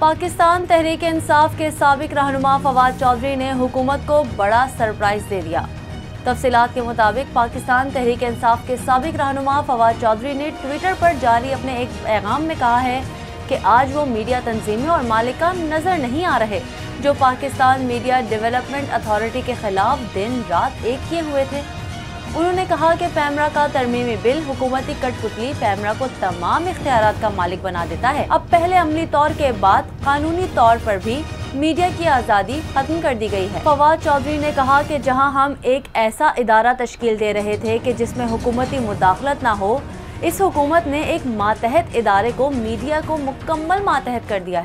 पाकिस्तान तहरीक इंसाफ के सबक रहनुमा फवाद चौधरी ने हुकूमत को बड़ा सरप्राइज़ दे दिया। तफसीत के मुताबिक पाकिस्तान तहरीक इंसाफ के सबक रहनुमा फवाद चौधरी ने ट्विटर पर जारी अपने एक पैगाम में कहा है कि आज वो मीडिया तंजीमें और मालिका नज़र नहीं आ रहे, जो पाकिस्तान मीडिया डेवलपमेंट अथॉरिटी के खिलाफ दिन रात एक किए हुए थे। उन्होंने कहा कि पैमरा का तरमीमी बिल हुकूमती कठपुतली पैमरा को तमाम इख्तियार का मालिक बना देता है। अब पहले अमली तौर के बाद कानूनी तौर पर भी मीडिया की आज़ादी खत्म कर दी गई है। फवाद चौधरी ने कहा कि जहाँ हम एक ऐसा इदारा तश्कील दे रहे थे कि जिसमें हुकूमती मुदाखलत न हो, इस हुकूमत ने एक मातहत इदारे को मीडिया को मुकम्मल मातहत कर दिया है।